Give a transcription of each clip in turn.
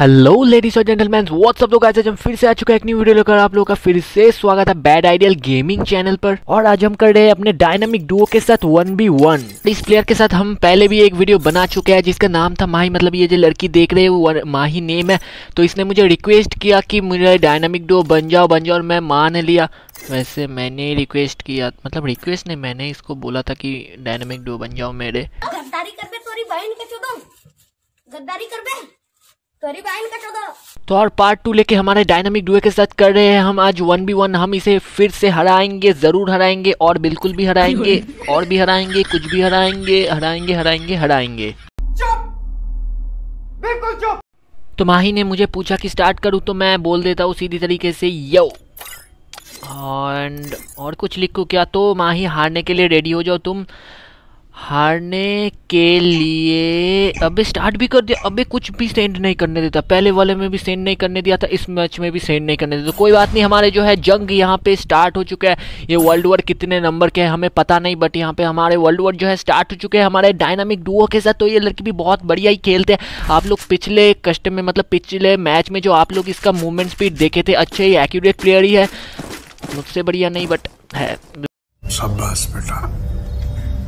Hello ladies और gentleman what's up लोग आज हम फिर से आ चुके हैं एक न्यू वीडियो लेकर, आप लोगों का फिर से स्वागत है बैड आइडियल गेमिंग चैनल पर। और आज हम कर रहे हैं अपने डायनामिक डुओ के साथ वन बी वन इस प्लेयर के साथ हम पहले भी एक वीडियो बना चुके हैं, जिसका नाम था माही मतलब ये जो लड़की देख रहे हैं माही नेम है। तो इसने मुझे रिक्वेस्ट किया कि मुझे डायनामिक डुओ बन जाओ बन जाओ, और मैं मान लिया। वैसे मैंने रिक्वेस्ट किया मतलब रिक्वेस्ट नहीं, मैंने इसको बोला था कि डायनामिक डुओ बन जाओ मेरे। गद्दारी कर तो और पार्ट टू लेके हमारे डायनामिक डुए के साथ कर रहे हैं हम आज वन बी वन हम इसे फिर से हराएँगे ज़रूर हराएँगे और बिल्कुल भी हराएँगे और भी हराएँगे कुछ भी हराएँगे हराएँगे हराएँगे हराएँगे। तो माही ने मुझे पूछा कि स्टार्ट करूँ तो मैं बोल देता हूँ सीधी तरीके से यो एंड और कुछ लिखूँ क्या? तो माही हारने के लिए रेडी हो जाओ तुम। हारने के लिए, अबे स्टार्ट भी कर दिया। अबे कुछ भी सेंड नहीं करने देता। पहले वाले में भी सेंड नहीं करने दिया था, इस मैच में भी सेंड नहीं करने देता। तो कोई बात नहीं, हमारे जो है जंग यहाँ पे स्टार्ट हो चुका है। ये वर्ल्ड वॉर कितने नंबर के हैं, हमें पता नहीं बट यहाँ पे हमारे वर्ल्ड वार जो है स्टार्ट हो चुके हैं। हमारे डायनामिक डुओ के साथ तो ये लड़की भी बहुत बढ़िया ही खेलते हैं। आप लोग पिछले कस्ट में मतलब पिछले मैच में जो आप लोग इसका मूवमेंट स्पीड देखे थे, अच्छे ही एक्यूरेट प्लेयर ही है। मुझसे बढ़िया नहीं बट है।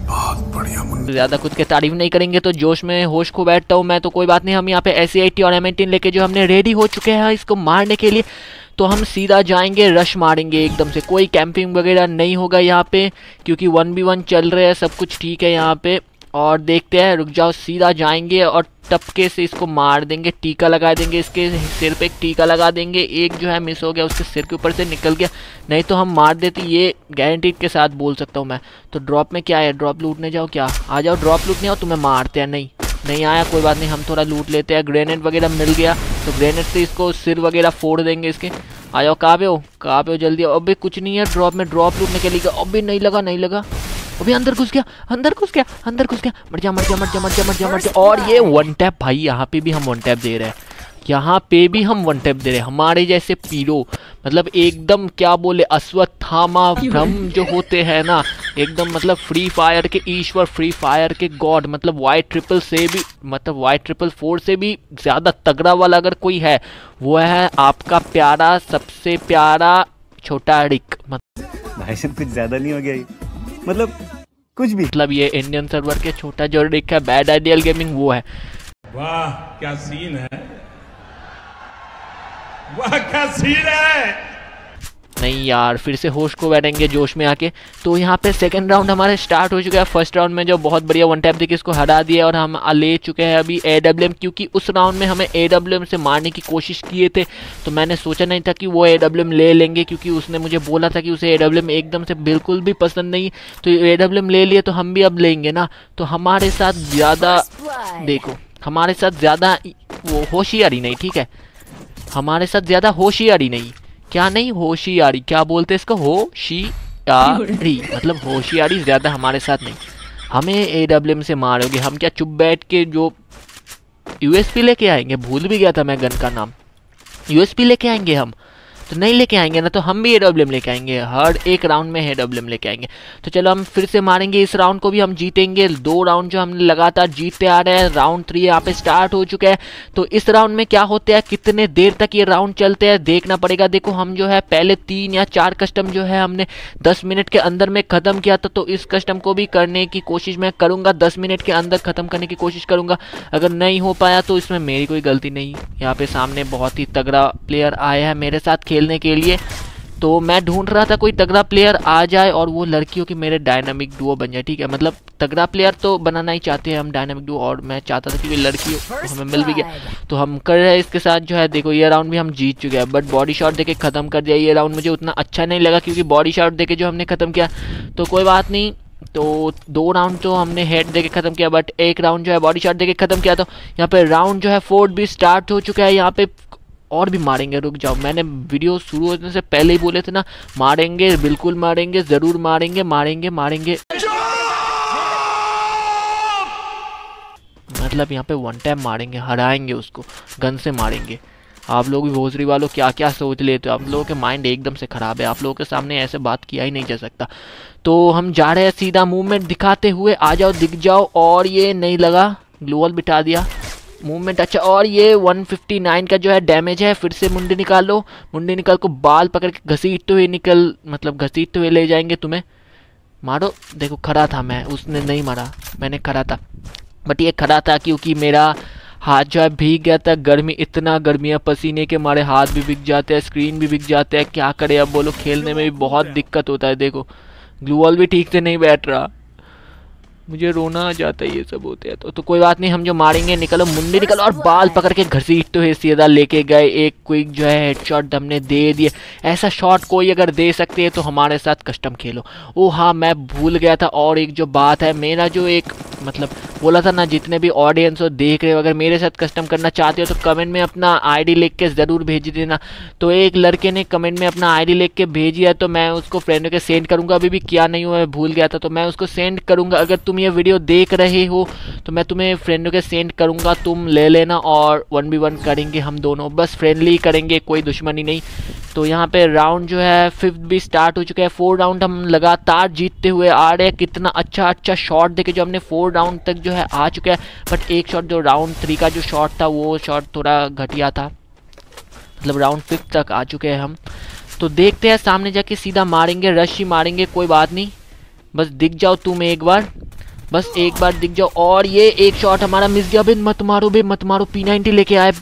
बहुत बढ़िया मुन्ना। ज़्यादा खुद के तारीफ़ नहीं करेंगे तो जोश में होश को बैठता हूँ मैं तो कोई बात नहीं, हम यहाँ पे एस सी और एम लेके जो हमने रेडी हो चुके हैं इसको मारने के लिए तो हम सीधा जाएँगे रश मारेंगे एकदम से। कोई कैंपिंग वगैरह नहीं होगा यहाँ पे, क्योंकि वन बी वन चल रहे हैं, सब कुछ ठीक है यहाँ पे। और देखते हैं, रुक जाओ, सीधा जाएँगे और टपके से इसको मार देंगे, टीका लगा देंगे, इसके सिर पे एक टीका लगा देंगे, एक जो है मिस हो गया, उसके सिर के ऊपर से निकल गया, नहीं तो हम मार देते, ये गारंटीड के साथ बोल सकता हूँ मैं। तो ड्रॉप में क्या है? ड्रॉप लूटने जाओ क्या? आ जाओ ड्रॉप लूटने आओ, तुम्हें मारते हैं, नहीं नहीं आया, कोई बात नहीं, हम थोड़ा लूट लेते हैं ग्रेनेड वगैरह मिल गया तो ग्रेनेड से इसको सिर वगैरह फोड़ देंगे इसके। आ जाओ, कहाँ पे हो? कहाँ पे हो? जल्दी अभी कुछ नहीं है ड्रॉप में ड्रॉप लूटने के लिए, अभी नहीं लगा नहीं लगा। अभी अंदर घुस गया, अंदर घुस गया, अंदर घुस गया। मर जा मर जा मर जा मर जा मर जा मर जा। और ये वन टैप भाई, यहाँ पे भी हम वन टैप दे रहे हैं। यहाँ पे भी हम वन टैप दे रहे हैं। हमारे जैसे पीरो मतलब एकदम क्या बोले, अश्वत्थामा भ्रम जो होते हैं ना, एकदम मतलब फ्री फायर के, ईश्वर फ्री फायर के गॉड मतलब वाई ट्रिपल से भी मतलब वाई ट्रिपल फोर से भी ज़्यादा तगड़ा वाला अगर कोई है, वो है आपका प्यारा, सबसे प्यारा छोटा रिक भाई साहब, कुछ ज़्यादा नहीं हो गया मतलब कुछ भी। मतलब ये इंडियन सर्वर के छोटा जो है बैड आइडियल गेमिंग वो है। वाह क्या सीन है? वाह क्या सीन है? नहीं यार फिर से होश को बैठेंगे जोश में आके। तो यहाँ पे सेकंड राउंड हमारे स्टार्ट हो चुका है। फ़र्स्ट राउंड में जो बहुत बढ़िया वन टैप देके इसको हरा दिया और हम ले चुके हैं अभी ए डब्ल्यू एम क्योंकि उस राउंड में हमें ए से मारने की कोशिश किए थे। तो मैंने सोचा नहीं था कि वो ए डब्ल्यू एम ले लेंगे क्योंकि उसने मुझे बोला था कि उसे ए डब्ल्यू एम एकदम से बिल्कुल भी पसंद नहीं। तो ए डब्ल्यू एम ले लिए तो हम भी अब लेंगे ना। तो हमारे साथ ज़्यादा देखो हमारे साथ ज़्यादा वो होशियारी नहीं ठीक है? हमारे साथ ज़्यादा होशियारी नहीं। क्या नहीं होशियारी। क्या बोलते हैं इसको? होशियारी। मतलब होशियारी ज़्यादा हमारे साथ नहीं। हमें ए डब्ल्यू से मारोगे। हम क्या चुप बैठ के जो यूएसपी लेके आएँगे? भूल भी गया था मैं गन का नाम। यूएसपी लेके आएँगे हम? तो नहीं लेके आएँगे ना तो हम भी ए डब्ल्यू लेके आएँगे। हर एक राउंड में ए डब्ल्यू लेके आएँगे। तो चलो हम फिर से मारेंगे। इस राउंड को भी हम जीतेंगे। दो राउंड जो हमने लगातार जीतते आ रहे हैं राउंड थ्री यहाँ पे स्टार्ट हो चुका है। तो इस राउंड में क्या होता है, कितने देर तक ये राउंड चलते हैं, देखना पड़ेगा। देखो, हम जो है, पहले तीन या चार कस्टम जो है हमने दस मिनट के अंदर में ख़त्म किया था तो इस कस्टम को भी करने की कोशिश मैं करूँगा। दस मिनट के अंदर ख़त्म करने की कोशिश करूँगा। अगर नहीं हो पाया तो इसमें मेरी कोई गलती नहीं। यहाँ पे सामने बहुत ही तगड़ा प्लेयर आया है मेरे साथ खेलने के लिए। तो मैं ढूंढ रहा था कोई तगड़ा प्लेयर आ जाए और वो लड़कियों की मेरे डायनामिक डुओ बन जाए ठीक है? मतलब तगड़ा प्लेयर तो बनाना ही चाहते हैं हम डायनामिक डुओ और मैं चाहता था कि लड़की तो हमें मिल भी गया। तो हम कर रहे हैं इसके साथ जो है देखो ये राउंड भी हम जीत चुके हैं बट बॉडी शॉट देके ख़त्म कर दिया। ये राउंड मुझे उतना अच्छा नहीं लगा क्योंकि बॉडी शॉट देके जो हमने ख़त्म किया तो कोई बात नहीं। तो दो राउंड तो हमने हेड देके ख़त्म किया बट एक राउंड जो है बॉडी शॉट देके ख़त्म किया। तो यहाँ पे राउंड जो है फोर्थ भी स्टार्ट हो चुका है। यहाँ पे और भी मारेंगे, रुक जाओ। मैंने वीडियो शुरू होने से पहले ही बोले थे ना, मारेंगे, बिल्कुल मारेंगे, ज़रूर मारेंगे मारेंगे मारेंगे। मतलब यहाँ पे वन टाइम मारेंगे, हराएँगे उसको गन से मारेंगे। आप लोग भी भोजरी वालों क्या क्या सोच लेते हो? आप लोगों के माइंड एकदम से ख़राब है। आप लोगों के सामने ऐसे बात किया ही नहीं जा सकता। तो हम जा रहे हैं सीधा मूवमेंट दिखाते हुए। आ जाओ, दिख जाओ। और ये नहीं लगा। ग्लोअल बिठा दिया। मूवमेंट अच्छा और ये 159 का जो है डैमेज है, फिर से मुंडी निकाल। लो मुंडी निकाल को बाल पकड़ के घसीटते हुए निकल मतलब घसीटते हुए ले जाएँगे तुम्हें। मारो। देखो, खड़ा था मैं, उसने नहीं मारा। मैंने खड़ा था। बट ये खड़ा था क्योंकि मेरा हाथ जो है भीग गया था। गर्मी, इतना गर्मी है, पसीने के मारे हाथ भी बिक जाते हैं स्क्रीन भी बिक जाते हैं। क्या करे अब, बोलो, खेलने में भी बहुत दिक्कत होता है, देखो। ग्लूवॉल भी ठीक से नहीं बैठ रहा। मुझे रोना आ जाता है, ये सब होते हैं। तो तो कोई बात नहीं, हम जो मारेंगे, निकलो, मुंडी निकलो और बाल पकड़ के घसीटते है, सीधा लेके गए, एक क्विक जो है हेड शॉट हमने दे दिया। ऐसा शॉट कोई अगर दे सकते हैं तो हमारे साथ कस्टम खेलो। ओ हाँ मैं भूल गया था और एक जो बात है, मेरा जो एक मतलब बोला था ना, जितने भी ऑडियंस हो, देख रहे हो, अगर मेरे साथ कस्टम करना चाहते हो तो कमेंट में अपना आईडी लिख के ज़रूर भेज देना। तो एक लड़के ने कमेंट में अपना आईडी लिख के भेजी तो मैं उसको फ्रेंड के सेंड करूँगा। अभी भी क्या नहीं हुआ मैं भूल गया था तो मैं उसको सेंड करूँगा। अगर तुम ये वीडियो देख रहे हो तो मैं तुम्हें फ्रेंडों के सेंड करूँगा। तुम ले लेना और वन बी वन करेंगे हम दोनों। बस फ्रेंडली करेंगे, कोई दुश्मनी नहीं। तो यहाँ पे राउंड जो है फिफ्थ भी स्टार्ट हो चुका है। फोर राउंड हम लगातार जीतते हुए आ रहे हैं। कितना अच्छा अच्छा शॉट देखे जो हमने फोर राउंड तक जो है आ चुका है। बट एक शॉट जो राउंड थ्री का जो शॉट था, वो शॉट थोड़ा घटिया था। मतलब राउंड फिफ्थ तक आ चुके हैं हम। तो देखते हैं सामने जाके सीधा मारेंगे रश ही मारेंगे, कोई बात नहीं। बस दिख जाओ तुम एक बार। बस एक बार दिख जाओ। और ये एक शॉट हमारा मिस गया। बिन मत मारो बे मत मारो पी नाइनटी लेके आए।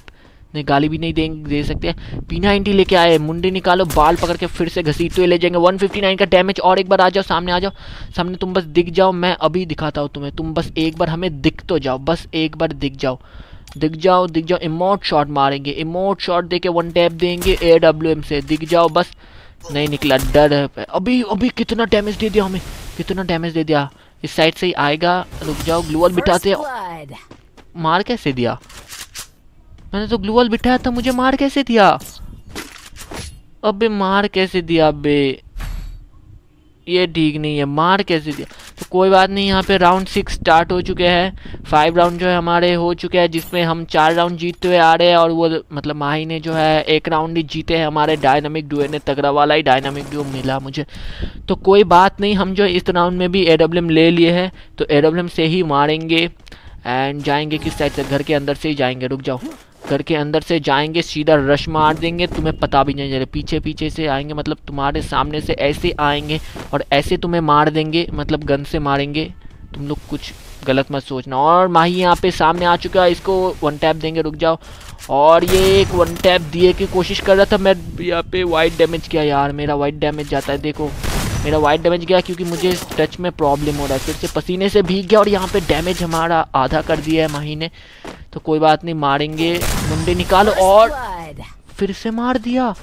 नहीं गाली भी नहीं दे दे सकते पी नाइनटी लेके आए मुंडी निकालो बाल पकड़ के फिर से घसीटते हुए ले जाएँगे। 159 का डैमेज और एक बार आ जाओ सामने आ जाओ। सामने तुम बस दिख जाओ मैं अभी दिखाता हूँ तुम्हें। तुम बस एक बार हमें दिख तो जाओ बस एक बार दिख जाओ। दिख जाओ दिख जाओ इमोट शॉट मारेंगे। इमोट शॉट दे के वन टैप देंगे ए डब्ल्यू एम से। दिख जाओ बस। नहीं निकला डर अभी अभी कितना डैमेज दे दिया हमें? कितना डैमेज दे दिया? इस साइड से ही आएगा। रुक जाओ ग्लूअल बिठाते मार कैसे दिया? मैंने तो ग्लूअल बिठाया था, मुझे मार कैसे दिया? अबे, मार कैसे दिया, अबे? ये ठीक नहीं है, मार कैसे दिया? तो कोई बात नहीं, यहाँ पे राउंड सिक्स स्टार्ट हो चुके हैं। फाइव राउंड जो है हमारे हो चुके हैं, जिसमें हम चार राउंड जीतते हुए आ रहे हैं और वो मतलब माही ने जो है, एक राउंड ही जीते हैं हमारे डायनामिक डुए ने तगड़ा वाला ही डायनामिक डुओ मिला मुझे। तो कोई बात नहीं, हम जो इस राउंड में भी ए ले लिए हैं तो ए से ही मारेंगे। एंड जाएँगे किस साइड से? घर के अंदर से ही जाएँगे, रुक जाओ। घर के अंदर से जाएँगे, सीधा रश मार देंगे, तुम्हें पता भी नहीं चले, पीछे पीछे से आएँगे मतलब तुम्हारे सामने से ऐसे आएँगे और ऐसे तुम्हें मार देंगे मतलब गन से मारेंगे। तुम लोग कुछ गलत मत सोचना। और माही यहाँ पे सामने आ चुका है, इसको वन टैप देंगे, रुक जाओ। और ये एक वन टैप दिए की कोशिश कर रहा था, मैं यहाँ पे वाइट डैमेज किया, यार, मेरा वाइट डैमेज जाता है, देखो। मेरा वाइट डैमेज गया क्योंकि मुझे टच में प्रॉब्लम हो रहा है। फिर से पसीने से भीग गया और यहाँ पे डैमेज हमारा आधा कर दिया है माही ने। तो कोई बात नहीं, मारेंगे। मुंडे निकालो और फिर से मार दिया।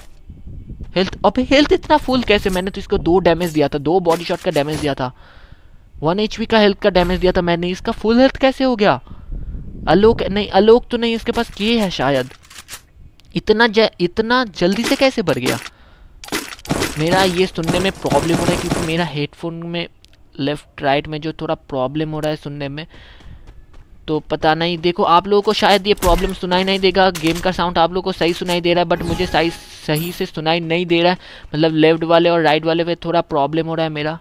हेल्थ अबे हेल्थ इतना फुल कैसे? मैंने तो इसको दो डैमेज दिया था। दो बॉडी शॉट का डैमेज दिया था। वन एच का हेल्थ का डैमेज दिया था मैंने। इसका फुल हेल्थ कैसे हो गया? अलोक, नहीं, अलोक तो नहीं, इसके पास के है शायद। इतना इतना जल्दी से कैसे भर गया? मेरा ये सुनने में प्रॉब्लम हो रहा है क्योंकि मेरा हेडफोन में लेफ़्ट राइट में जो थोड़ा प्रॉब्लम हो रहा है सुनने में तो पता नहीं। देखो, आप लोगों को शायद ये प्रॉब्लम सुनाई नहीं देगा। गेम का साउंड आप लोगों को सही सुनाई दे रहा है बट मुझे सही सही से सुनाई नहीं दे रहा है। मतलब लेफ़्ट वाले और राइट वाले पे थोड़ा प्रॉब्लम हो रहा है मेरा,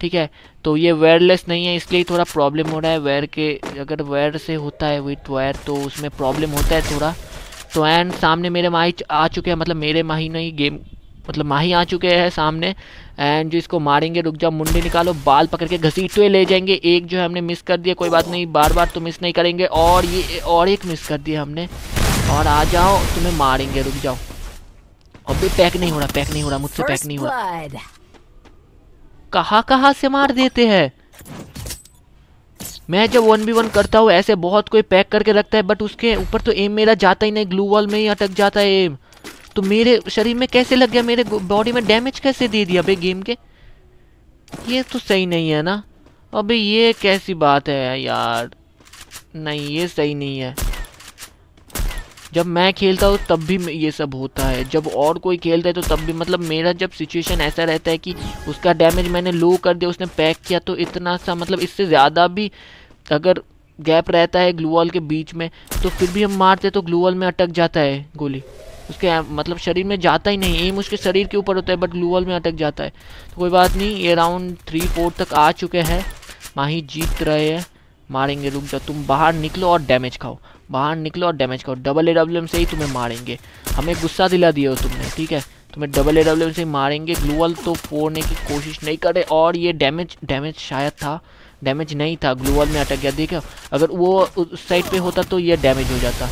ठीक है? तो ये वायरलेस नहीं है इसलिए थोड़ा प्रॉब्लम हो रहा है। वायर के, अगर वायर से होता है विथ वायर तो उसमें प्रॉब्लम होता है थोड़ा। तो एंड सामने मेरे माही आ चुके हैं मतलब मेरे माही नहीं गेम मतलब माही आ चुके हैं सामने। एंड जो इसको मारेंगे रुक जाओ मुंडे निकालो बाल पकड़ के घसीटते हुए ले जाएँगे। एक जो है हमने मिस कर दिया कोई बात नहीं बार बार तो मिस नहीं करेंगे। और ये और एक मिस कर दिया हमने। और आ जाओ तुम्हें मारेंगे रुक जाओ। अभी पैक नहीं हो रहा पैक नहीं हो रहा मुझसे पैक नहीं हो रहा। कहाँ से मार देते हैं? मैं जब वन बी वन करता हूँ ऐसे बहुत कोई पैक करके रखता है बट उसके ऊपर तो एम मेरा जाता ही नहीं ग्लू वॉल में ही अटक जाता है एम तो मेरे शरीर में कैसे लग गया? मेरे बॉडी में डैमेज कैसे दे दिया भाई गेम के? ये तो सही नहीं है ना? अबे ये कैसी बात है यार। नहीं, ये सही नहीं है। जब मैं खेलता हूँ, तब भी ये सब होता है। जब और कोई खेलता है तो तब भी मतलब मेरा जब सिचुएशन ऐसा रहता है कि उसका डैमेज मैंने लो कर दिया, उसने पैक किया तो इतना सा मतलब इससे ज़्यादा भी अगर गैप रहता है ग्लू वॉल के बीच में तो फिर भी हम मारते तो ग्लू वॉल में अटक जाता है गोली। उसके मतलब शरीर में जाता ही नहीं एम उसके शरीर के ऊपर होता है बट ग्लू वॉल में अटक जाता है। तो कोई बात नहीं, ये राउंड थ्री फोर तक आ चुके हैं। माही जीत रहे हैं, मारेंगे, रुक जाओ, तुम बाहर निकलो और डैमेज खाओ। बाहर निकलो और डैमेज खाओ। डबल ए डब्ल्यू एम से ही तुम्हें मारेंगे। हमें गुस्सा दिला दिया हो तुमने, ठीक है? तुम्हें डबल ए डब्ल्यू एम से मारेंगे। ग्लू वॉल तो फोड़ने की कोशिश नहीं करे और ये डैमेज डैमेज शायद था डैमेज नहीं था। ग्लू वॉल में अटक गया, देखो। अगर वो उस साइड पे होता तो ये डैमेज हो जाता।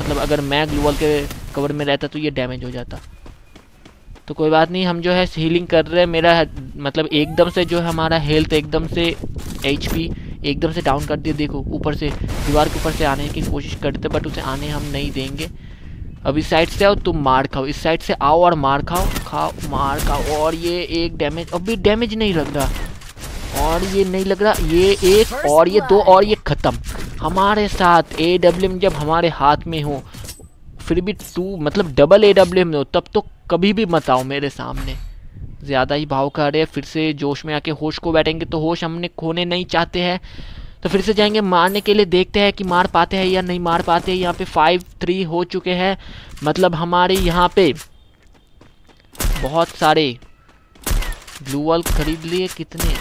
मतलब अगर मैं ग्लू वॉल के कवर में रहता तो ये डैमेज हो जाता। तो कोई बात नहीं, हम जो है हीलिंग कर रहे हैं। मेरा मतलब एकदम से जो है हमारा हेल्थ एकदम से एचपी एकदम से डाउन कर दिया। देखो, ऊपर से, दीवार के ऊपर से आने की कोशिश करते बट उसे आने हम नहीं देंगे। अब इस साइड से आओ, तुम मार खाओ। इस साइड से आओ और मार खाओ खाओ, मार खाओ। और ये एक डैमेज अभी डैमेज नहीं लग रहा। और ये नहीं लग रहा, ये एक और ये दो और ये ख़त्म। हमारे साथ ए डब्ल्यू जब हमारे हाथ में हो फिर भी टू मतलब डबल ए डब्ल्यू में हो, तब तो कभी भी मत आओ मेरे सामने। ज़्यादा ही भाव कर रहे फिर से जोश में आके होश को बैठेंगे तो होश हमने खोने नहीं चाहते हैं। तो फिर से जाएँगे मारने के लिए, देखते हैं कि मार पाते हैं या नहीं मार पाते यहाँ पे फाइव थ्री हो चुके हैं। मतलब हमारे यहाँ पे बहुत सारे ग्लू वॉल खरीद लिए कितने?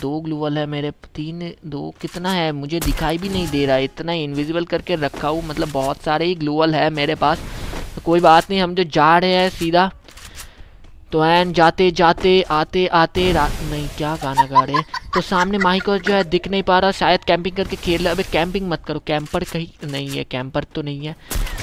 दो ग्लूवल है मेरे, तीन, दो, कितना है? मुझे दिखाई भी नहीं दे रहा है, इतना इनविजिबल करके रखा हूँ मतलब बहुत सारे ही ग्लूवल है मेरे पास। तो कोई बात नहीं, हम जो जा रहे हैं सीधा तो एन जाते जाते, आते आते रात नहीं, क्या गाना गा रहे तो सामने माही को जो है, दिख नहीं पा रहा, शायद कैंपिंग करके खेल रहा अबे कैंपिंग मत करो कैंपर कहीं नहीं है कैंपर तो नहीं है।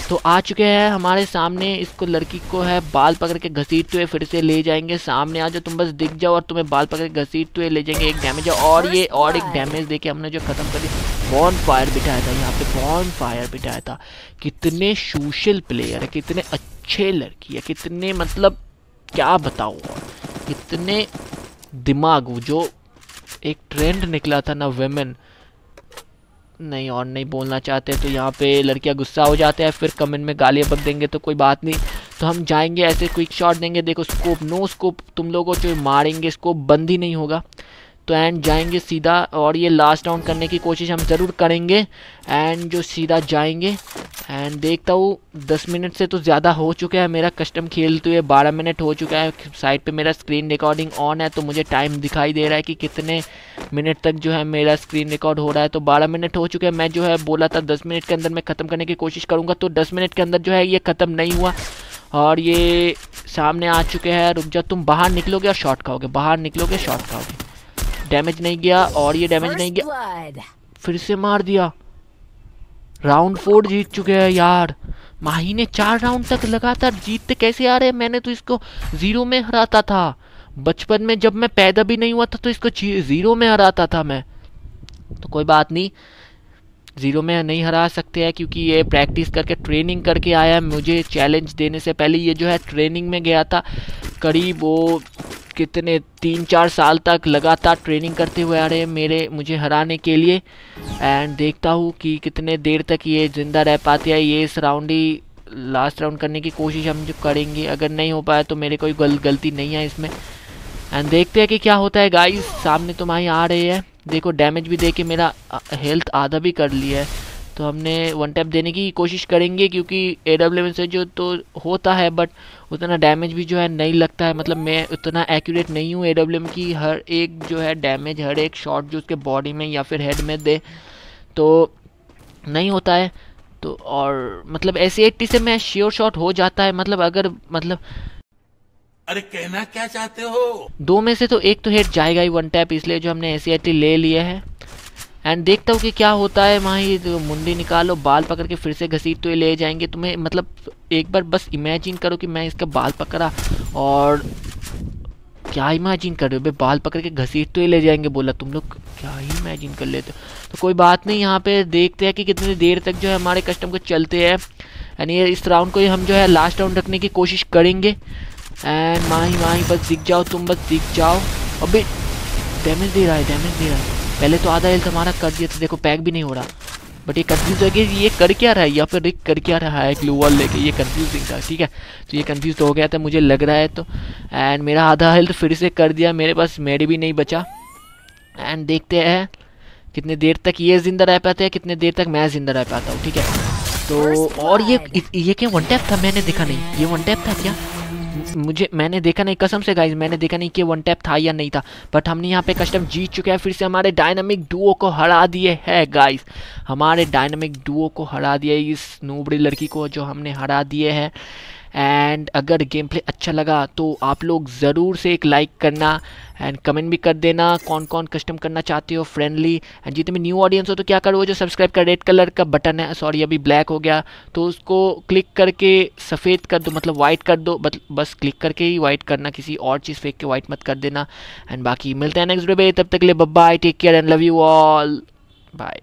तो आ चुके हैं हमारे सामने, इसको लड़की को है, बाल पकड़ के घसीटते हुए फिर से ले जाएँगे। सामने आ जाओ, तुम बस दिख जाओ और तुम्हें बाल पकड़ के घसीटते हुए ले जाएँगे। एक डैमेज और ये, और एक डैमेज दे के हमने जो ख़त्म कर दी बॉन फायर बिठाया था यहाँ पे बॉन फायर बिठाया था। कितने सोशल प्लेयर है, कितने अच्छे लड़की है, कितने मतलब क्या बताऊँ? इतने दिमाग, वो जो एक ट्रेंड निकला था ना वेमेन नहीं और नहीं बोलना चाहते तो यहाँ पे लड़कियाँ गुस्सा हो जाते हैं, फिर कमेंट में गालियाँ बक देंगे तो कोई बात नहीं। तो हम जाएँगे, ऐसे क्विक शॉट देंगे, देखो स्कोप नो स्कोप तुम लोगों को जो मारेंगे स्कोप बंद ही नहीं होगा। तो एंड जाएँगे सीधा और ये लास्ट राउंड करने की कोशिश हम ज़रूर करेंगे। एंड जो सीधा जाएँगे, एंड देखता हूँ, दस मिनट से तो ज़्यादा हो चुका है मेरा कस्टम खेलते हुए बारह मिनट हो चुका है। साइड पे मेरा स्क्रीन रिकॉर्डिंग ऑन है तो मुझे टाइम दिखाई दे रहा है कि कितने मिनट तक जो है मेरा स्क्रीन रिकॉर्ड हो रहा है। तो बारह मिनट हो चुके हैं, मैं जो है बोला था दस मिनट के अंदर मैं ख़त्म करने की कोशिश करूँगा तो दस मिनट के अंदर जो है ये ख़त्म नहीं हुआ। और ये सामने आ चुके हैं, रुक जा, तुम बाहर निकलोगे और शॉट खाओगे, बाहर निकलोगे शॉट खाओगे। डैमेज नहीं गया और ये डैमेज नहीं गया फिर से मार दिया। राउंड फोर जीत चुके हैं यार। माही ने चार राउंड तक लगातार जीतते कैसे आ रहे हैं मैंने तो इसको ज़ीरो में हराता था। बचपन में जब मैं पैदा भी नहीं हुआ था तो इसको ज़ीरो में हराता था मैं। तो कोई बात नहीं। ज़ीरो में नहीं हरा सकते हैं क्योंकि ये प्रैक्टिस करके ट्रेनिंग करके आया मुझे चैलेंज देने से पहले ये जो है ट्रेनिंग में गया था। करीब वो कितने तीन चार साल तक लगातार ट्रेनिंग करते हुए आ रहे हैं मेरे मुझे हराने के लिए। एंड देखता हूँ कि कितने देर तक ये ज़िंदा रह पाते हैं। ये इस राउंड ही लास्ट राउंड करने की कोशिश हम जो करेंगे। अगर नहीं हो पाया तो मेरे कोई गल, गलती नहीं है इसमें। एंड देखते हैं कि क्या होता है गाइस सामने तुम्हारी आ रही है। देखो डैमेज भी दे के मेरा हेल्थ आधा भी कर लिया है। तो हमने वन टैप देने की कोशिश करेंगे क्योंकि ए डब्ल्यू एम से जो तो होता है बट उतना डैमेज भी जो है नहीं लगता है। मतलब मैं उतना एक्यूरेट नहीं हूँ ए डब्ल्यू एम की। हर एक जो है डैमेज हर एक शॉट जो उसके बॉडी में या फिर हेड में दे तो नहीं होता है। तो और मतलब ऐसे एट्टी से मैं श्योर शॉट हो जाता है। मतलब अगर मतलब अरे कहना क्या चाहते हो? दो में से तो एक तो हेड जाएगा ही वन टैप इसलिए जो हमने ऐसी एटी ले लिए है। एंड देखता हूँ कि क्या होता है। वहाँ ही तो मुंडी निकालो, बाल पकड़ के फिर से घसीट तो ये ले जाएँगे। तुम्हें मतलब एक बार बस इमेजिन करो कि मैं इसका बाल पकड़ा और क्या इमेजिन कर रहे हो? बे बाल पकड़ के घसीट तो ही ले जाएँगे बोला तुम लोग। क्या ही इमेजिन कर लेते हो? तो कोई बात नहीं, यहाँ पे देखते हैं कि कितनी देर तक जो है हमारे कस्टम को चलते हैं। एंड ये इस राउंड को हम जो है लास्ट राउंड रखने की कोशिश करेंगे। एंड माही माही बस दिख जाओ, तुम बस दिख जाओ। अबे डैमेज दे रहा है डैमेज दे रहा है। पहले तो आधा हेल्थ हमारा कर दिया था देखो पैक भी नहीं हो रहा। बट ये कंफ्यूज हो गया ये कर क्या रहा है या फिर रिक कर क्या रहा है ग्लू वॉल लेके ये कंफ्यूजिंग था ठीक है? तो ये कंफ्यूज हो गया था मुझे लग रहा है तो। एंड मेरा आधा हेल्थ फिर से कर दिया मेरे पास मेड भी नहीं बचा। एंड देखते हैं कितने देर तक ये ज़िंदा रह पाते हैं कितने देर तक मैं ज़िंदा रह पाता हूँ ठीक है? तो और ये ये क्या वन टैप था? मैंने देखा नहीं। ये वन टैप था क्या? मुझे, मैंने देखा नहीं, कसम से गाइज़ मैंने देखा नहीं कि वन टैप था या नहीं था। बट हमने यहाँ पे कस्टम जीत चुके हैं, फिर से हमारे डायनामिक डुओ को हरा दिए है गाइज़ हमारे डायनामिक डुओ को हरा दिया इस नोबड़ी लड़की को जो हमने हरा दिए हैं। एंड अगर गेम प्ले अच्छा लगा तो आप लोग ज़रूर से एक लाइक करना एंड कमेंट भी कर देना कौन कौन कस्टम करना चाहते हो फ्रेंडली एंड जितने न्यू ऑडियंस हो तो क्या करो जो सब्सक्राइब का रेड कलर का बटन है सॉरी अभी ब्लैक हो गया तो उसको क्लिक करके सफ़ेद कर दो मतलब वाइट कर दो बस क्लिक करके ही वाइट करना, किसी और चीज़ फेंक के वाइट मत कर देना एंड बाकी मिलते हैं नेक्स्ट में तब तक के लिए bye take care and love you all bye